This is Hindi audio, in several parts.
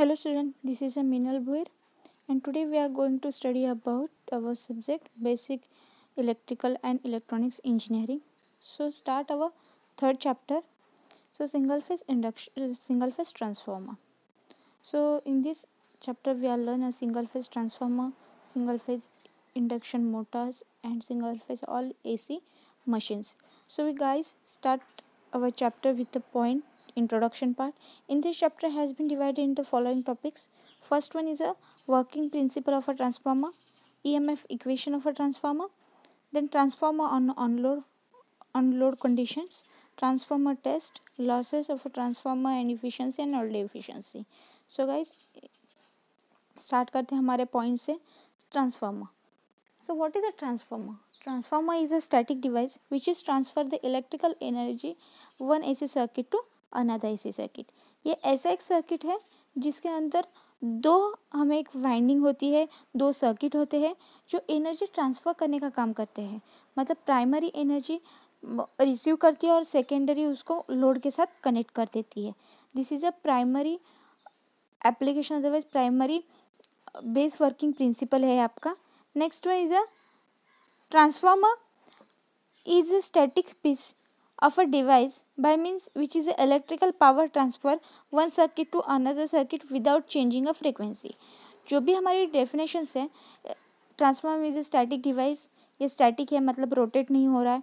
Hello student, this is Minal Bhuir and today we are going to study about our subject basic electrical and electronics engineering. So start our third chapter. So single phase induction uh, single phase transformer. So in this chapter we are learn a single phase transformer, single phase induction motors and single phase all AC machines. So we guys start our chapter with the point introduction part in this chapter has been divided into the following topics first one is a working principle of a transformer emf equation of a transformer then transformer on unload unload conditions transformer test losses of a transformer and efficiency and all efficiency so guys start करते हैं हमारे पॉइंट से transformer so what is a transformer transformer is a static device which is transfer the electrical energy one AC circuit to another AC circuit ये ऐसा एक सर्किट है, जिसके अंदर दो हमें एक वाइंडिंग होती है, दो सर्किट होते हैं, जो एनर्जी ट्रांसफ़र करने का काम करते हैं। मतलब प्राइमरी एनर्जी रिसीव करती है और सेकेंडरी उसको लोड के साथ कनेक्ट कर देती है। This is a primary application otherwise primary base working principle है आपका। Next one is a transformer is a static piece of a device by means which is electrical power transfer one circuit to another circuit without changing a frequency. जो भी हमारी डेफिनेशन है transform is a static device ये स्टैटिक है मतलब रोटेट नहीं हो रहा है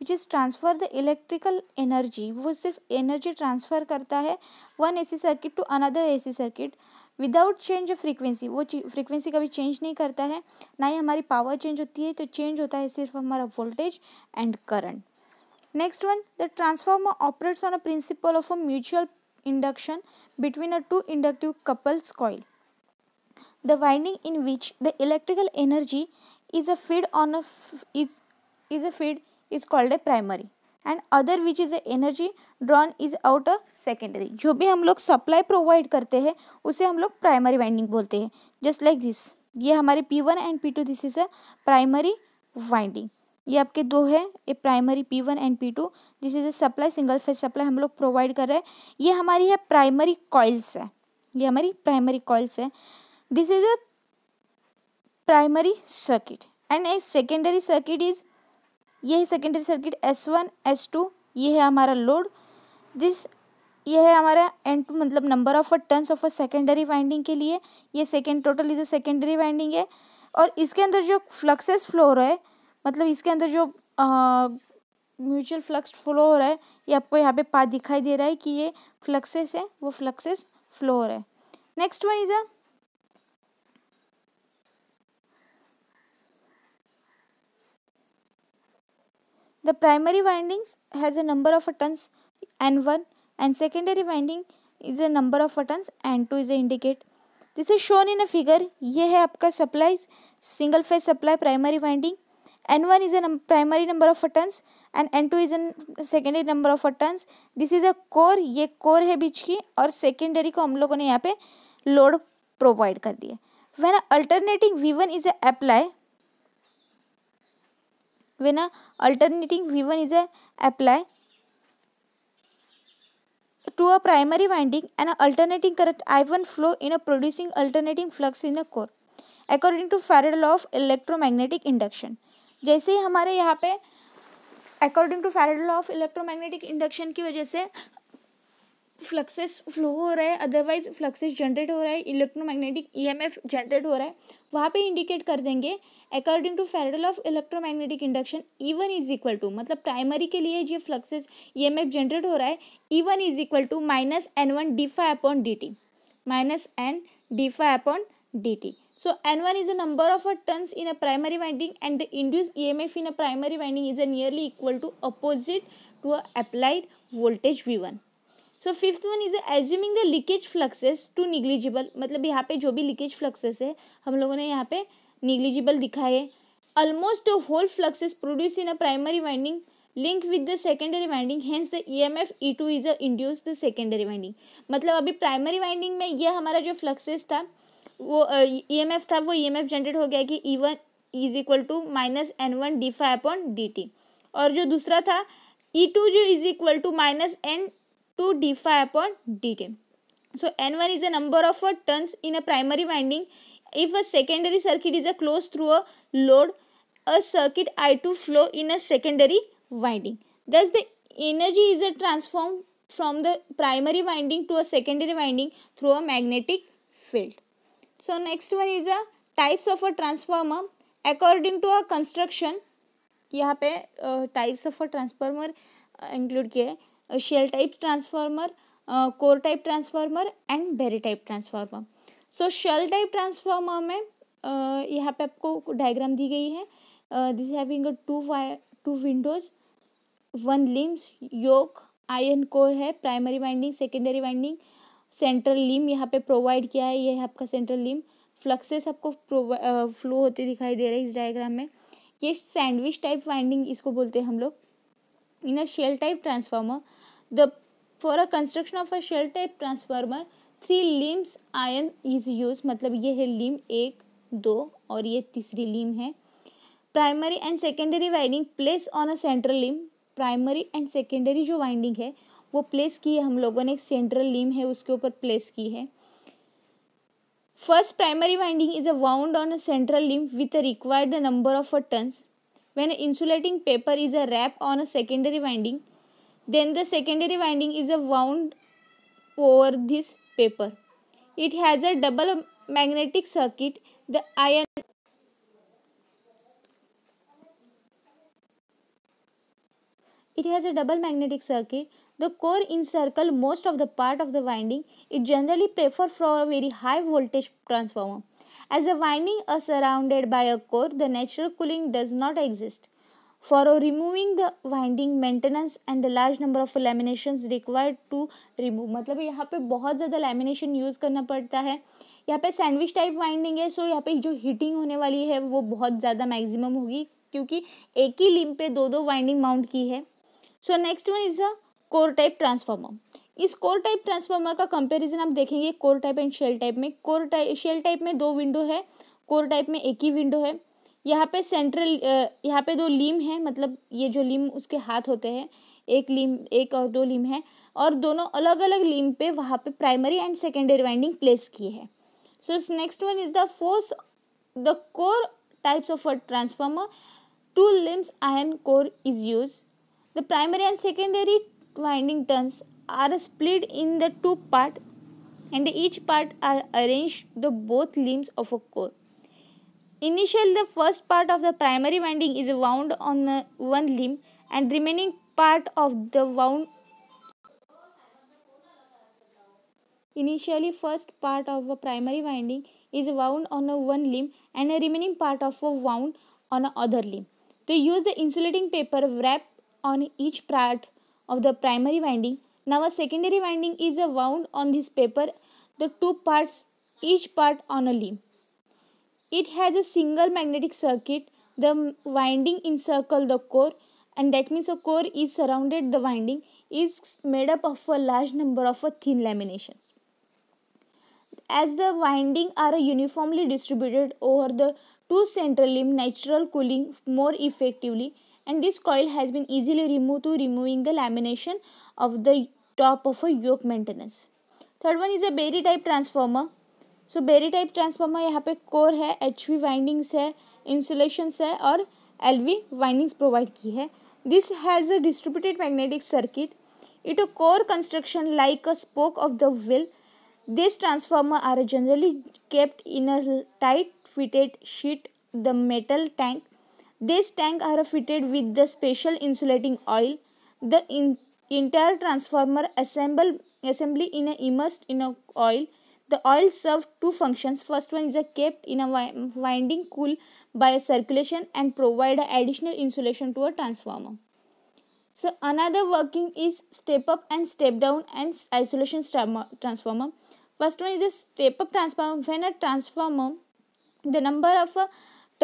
which is transfer the electrical energy वो सिर्फ़ एनर्जी ट्रांसफ़र करता है one AC circuit to another AC circuit without change of frequency वो फ्रीक्वेंसी कभी चेंज नहीं करता है, ना ही हमारी पावर चेंज होती है तो चेंज होता है सिर्फ़ हमारा voltage and current Next one, the transformer operates on a principle of a mutual induction between a two inductive couples coil. The winding in which the electrical energy is a feed on a is is a feed is called a primary and other which is a energy drawn is out a secondary. जो भी हम लोग सप्लाई प्रोवाइड करते हैं उसे हम लोग प्राइमरी वाइंडिंग बोलते हैं जस्ट लाइक दिस ये हमारे P one and P two this is a primary winding ये आपके दो है, ये primary P one and P two this is a supply single phase supply हम लोग प्रोवाइड कर रहे हैं। ये हमारी है प्राइमरी कॉइल्स है, ये हमारी प्राइमरी कॉइल्स है। This is a primary circuit and a secondary circuit is ये है secondary circuit S one S two ये है हमारा लोड दिस ये है हमारा एन टू मतलब number of a turns of a secondary winding के लिए, ये second total is a secondary winding है। और इसके अंदर जो फ्लक्सेस फ्लो हो रहा है मतलब इसके अंदर जो म्यूचुअल फ्लक्स फ्लो हो रहा है, ये आपको यहाँ पे पा दिखाई दे रहा है कि ये फ्लक्सेस है, वो फ्लक्सेस फ्लो हो रहा है। Next one is a the primary windings has a number of a turns N one and secondary winding is a number of a turns N two is a indicate this is shown in a figure ये है आपका supply single phase supply primary winding n1 is a num primary number of photons and n2 is a secondary number of photons this is a core ये core है बीच की और secondary को हम लोगों ने यहाँ पे load provide कर दिया when alternating v1 is a apply when a alternating v1 is a apply to a primary winding and a alternating current i1 flow in a producing alternating flux in a core according to Faraday law of electromagnetic induction जैसे ही हमारे यहाँ पे according to Faraday's of electromagnetic induction की वजह से फ्लक्सेस फ्लो हो रहा है अदरवाइज़ फ्लक्सेस जनरेट हो रहा है इलेक्ट्रोमैग्नेटिक ईएमएफ जनरेट हो रहा है, वहाँ पे इंडिकेट कर देंगे according to Faraday of electromagnetic induction E one is equal to मतलब प्राइमरी के लिए जो फ्लक्सेस ईएमएफ जनरेट हो रहा है E one is equal to minus N one D five upon D T minus N D five upon D T So N1 is the number of turns in a primary winding and the induced EMF in a primary winding is a nearly equal to opposite to a applied voltage V1. So fifth one is assuming the leakage fluxes to negligible मतलब यहाँ पे जो भी लीकेज फ्लक्सेस है, हम लोगों ने यहाँ पे निग्लिजिबल दिखाए almost whole fluxes produce in a primary winding link with the secondary winding hence the E M F E two is a induce the secondary winding मतलब अभी प्राइमरी वाइंडिंग में यह हमारा जो फ्लक्सेस था वो ई एम एफ़ था, वो ई एम एफ़ जनरेट हो गया कि E one is equal to minus N one D five upon D T और जो दूसरा था ई टू जो is equal to minus N two D five upon D T so N one is a number of a turns in a primary winding if a secondary circuit is a close through a load a circuit I two flow in a secondary winding thus the energy is a transform from the primary winding to a secondary winding through a magnetic field so next one is a types of a transformer. According to a construction यहाँ पे types of a transformer include किए shell type transformer core type transformer and berry type transformer so shell type transformer में uh, यहाँ पे आपको डायग्राम दी गई है। This having two two windings one limbs yoke iron core है primary winding secondary winding central limb यहाँ पे प्रोवाइड किया है, ये है आपका सेंट्रल लिम। फ्लक्सेस आपको फ्लो होते दिखाई दे रहे हैं इस डायग्राम में। ये सैंडविच टाइप वाइंडिंग इसको बोलते हैं हम लोग। In a shell type transformer the for a construction of a shell type transformer three limbs iron is use मतलब ये है लिम एक, दो और ये तीसरी लिम है। Primary and secondary winding place on a central limb primary and secondary जो वाइंडिंग है वो प्लेस की है, हम लोगों ने एक सेंट्रल लिम है, उसके ऊपर प्लेस की है। First primary winding is a wound on a central limb with a required number of a turns when a insulating paper is a wrap on a secondary winding then the secondary winding is a wound over this paper it has a double magnetic circuit the I it has a double magnetic circuit. The core encircle most of the part of the winding. It generally prefer for a very high voltage transformer. As the winding are surrounded by a core, the natural cooling does not exist. For removing the winding maintenance and the large number of laminations required to remove मतलब यहाँ पे बहुत ज़्यादा लैमिनेशन यूज़ करना पड़ता है यहाँ पे सैंडविच टाइप वाइंडिंग है सो यहाँ पे जो हीटिंग होने वाली है वो बहुत ज़्यादा मैक्सिमम होगी क्योंकि एक ही लिम पे दो दो वाइंडिंग माउंट की है so next one is a core type transformer इस कोर टाइप ट्रांसफार्मर का कंपैरिजन आप देखेंगे core type and shell type में। कोर टाइप शेल टाइप में दो विंडो है कोर टाइप में एक ही विंडो है। यहाँ पे सेंट्रल यहाँ पे दो लीम है मतलब ये जो लीम उसके हाथ होते हैं, एक लीम, एक और दो लीम है, और दोनों अलग अलग लीम पे वहाँ पे primary and secondary winding place की है। So next one is the force the core types of transformer two limbs iron core is use the primary and secondary winding turns are split in the two part and each part are arranged the both limbs of a core. Initially the first part of the primary winding is wound on one limb and remaining part of the wound Initially first part of a primary winding is wound on a one limb and a remaining part of a wound on a other limb. They use the insulating paper wrap on each part of the primary winding. Now a secondary winding is a wound on this paper, the two parts, each part on a limb. It has a single magnetic circuit. The winding encircle the core and that means a core is surrounded the winding is made up of a large number of thin laminations. As the winding are uniformly distributed over the two central limb, natural cooling more effectively and this coil has been easily removed to removing the lamination of the top of a yoke maintenance. Third one is a Berry type transformer. So berry type transformer यहाँ पे कोर है एच वी वाइंडिंग्स है इंसुलेशंस है और एल वी वाइंडिंग्स प्रोवाइड की है this has a distributed magnetic circuit it a core construction like a spoke of the wheel these transformer are generally kept in a tight fitted sheet the metal tank These tanks are fitted with the special insulating oil. The in, entire transformer assemble, assembly in a immersed in a oil. The oil serves two functions. First one is a kept in a winding cool by a circulation and provide additional insulation to a transformer. So another working is step up and step down and isolation transformer. First one is a step up transformer. When a transformer, the number of a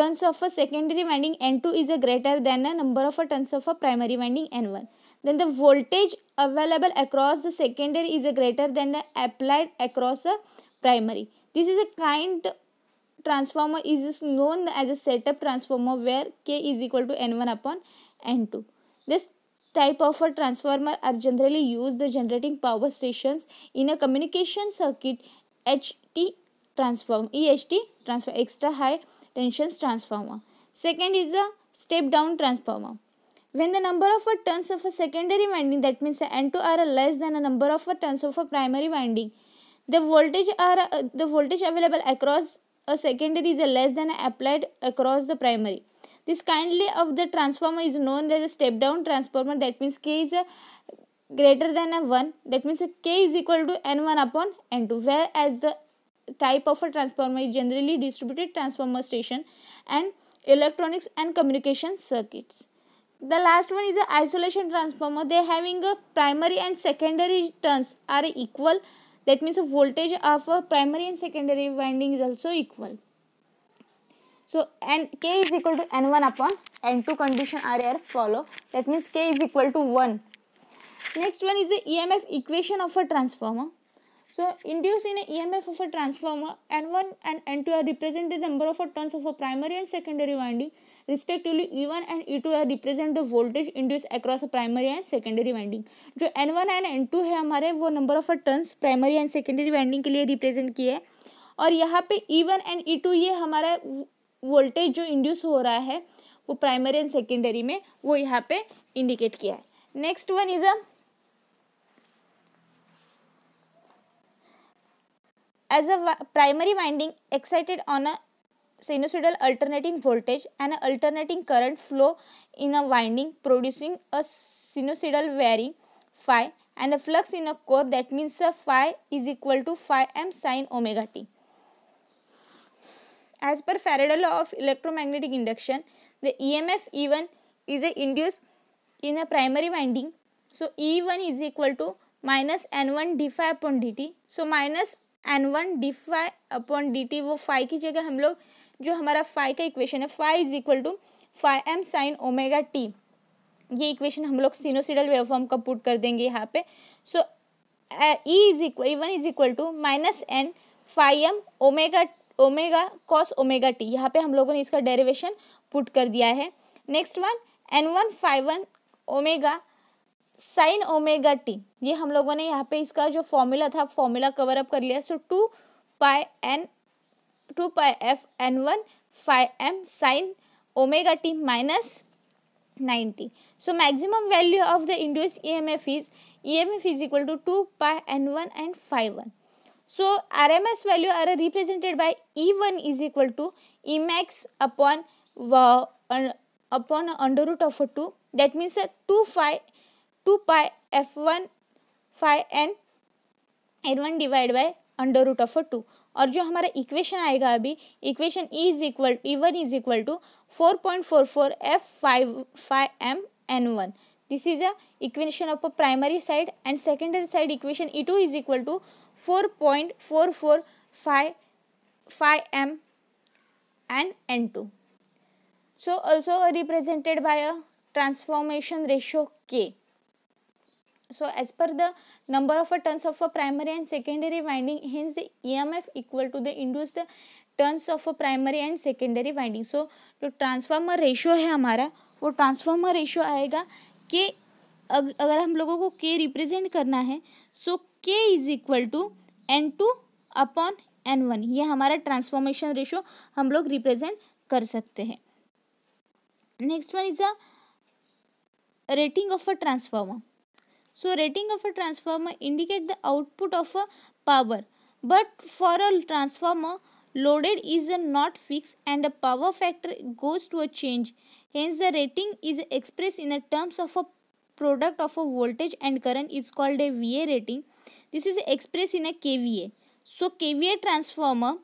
turns of a secondary winding N2 is a greater than the number of a turns of a primary winding N1. Then the voltage available across the secondary is a greater than the applied across a primary. This is a kind transformer is known as a setup transformer where K is equal to N1 upon N2. This type of a transformer are generally used the generating power stations in a communication circuit HT transform EHT transfer extra high tensions transformer. Second is a step down transformer. When the number of turns of a secondary winding that means n2 are less than a number of turns of a primary winding the voltage are uh, the voltage available across a secondary is less than applied across the primary. This kindly of the transformer is known as a step down transformer that means k is a greater than a 1 that means k is equal to n1 upon n2 whereas the type of a transformer is generally distributed transformer station and electronics and communication circuits. The last one is the isolation transformer. They having a primary and secondary turns are equal. That means the voltage of a primary and secondary winding is also equal. So n k is equal to n1 upon n2 condition are here follow. That means k is equal to 1 next one is the emf equation of a transformer so induced in a EMF of a transformer N1 and N2 are represent the number of turns of a primary and secondary winding respectively E1 and E2 are represent the voltage induced across a primary and secondary winding जो N1 and N2 है हमारे वो number of turns primary and secondary winding के लिए represent किए है और यहाँ पे E1 and E2 ये हमारा voltage जो induce हो रहा है वो primary and secondary में वो यहाँ पे indicate किया है next one is a as a primary winding excited on a sinusoidal alternating voltage and alternating current flow in a winding producing a sinusoidal varying phi and a flux in a core that means a phi is equal to phi m sine omega t. As per Faraday law of electromagnetic induction, the EMF E1 is a induced in a primary winding. So E1 is equal to minus N1 d phi upon dt. So minus N one D phi upon D T वो फाइव की जगह हम लोग, जो हमारा फाइव का इक्वेशन है five is equal to five M sine omega T ये इक्वेशन हम लोग सीनोसिडल वेवफॉर्म का पुट कर देंगे यहाँ पे. So E is equal E one is equal to minus N five M omega omega cos omega T यहाँ पे हम लोगों ने इसका डेरिवेशन पुट कर दिया है. Next one N one five one omega sine omega T ये हम लोगों ने यहाँ पे इसका जो फॉर्मूला था फॉर्मूला कवर अप कर लिया। So two pi N two pi F N one five M sine omega T minus ninety so maximum value of the induce E M F is E M F is equal to two pi N one and five one so R so rms value are represented by e1 is equal to emax upon uh, upon under root of 2 that means uh, 2 phi two pi F one five N N one divide by under root of two और जो हमारा इक्वेशन आएगा अभी equation E is equal E one is equal to four point four four F five five M N one this is a equation of a primary side and secondary side equation E two is equal to four point four four five five M and N two so also represented by a transformation ratio K so, as per the number of turns of a primary and secondary winding, hence the emf equal to the induced turns of a primary and secondary winding. So, जो ट्रांसफार्मर रेशियो है हमारा, वो ट्रांसफार्मर रेशियो आएगा कि अगर हम लोगों को के रिप्रेजेंट करना है so K is equal to N two upon N one ये हमारा ट्रांसफॉर्मेशन रेशियो हम लोग रिप्रेजेंट कर सकते हैं। Next one is a rating of a transformer So rating of a transformer indicate the output of a power. But for a transformer, loaded is not fixed and the power factor goes to a change. Hence the rating is expressed in the terms of a product of a voltage and current is called a VA rating. This is expressed in a KVA. So KVA transformer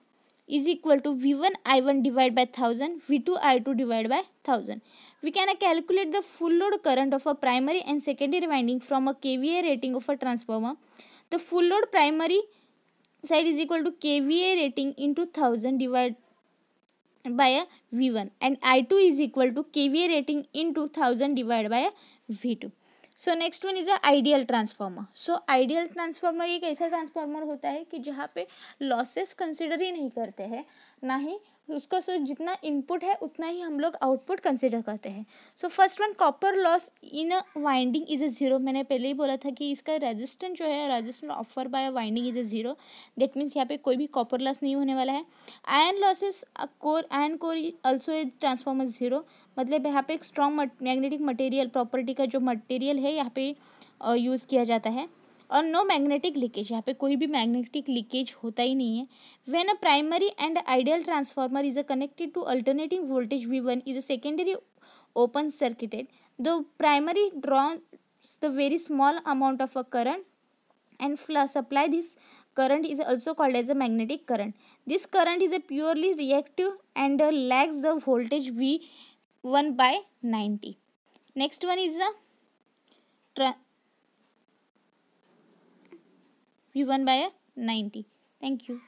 is equal to V1 I1 divided by 1000, V2 I2 divided by 1000. We can calculate the full load current of a primary and secondary winding from a kVA rating of a transformer. The full load primary side is equal to kVA rating into 1000 divided by a V1 and I2 is equal to kVA rating into 1000 divided by a V2. So next one is a ideal transformer so ideal transformer एक ऐसा ट्रांसफार्मर होता है कि जहाँ पे लॉसेस कंसिडर ही नहीं करते हैं, ना ही उसका सो जितना इनपुट है, उतना ही हम लोग आउटपुट कंसिडर करते हैं। So first one copper loss in a winding is a zero मैंने पहले ही बोला था कि इसका रेजिस्टेंस जो है resistance offer by winding is a zero that means यहाँ पे कोई भी कॉपर लॉस नहीं होने वाला है। Iron losses core iron core also a transformer zero मतलब यहाँ पे एक स्ट्रॉन्ग मैग्नेटिक मटेरियल प्रॉपर्टी का जो मटेरियल है, यहाँ पे यूज़ किया जाता है। और नो मैग्नेटिक लीकेज यहाँ पे कोई भी मैग्नेटिक लीकेज होता ही नहीं है। When a primary and ideal transformer is a connected to alternating voltage V one is a secondary open circuited the primary draw the very small amount of a current and supply this current is also called as a magnetic current this current is a purely reactive and lags the voltage V v1 by 90 next one is the v1 by 90 thank you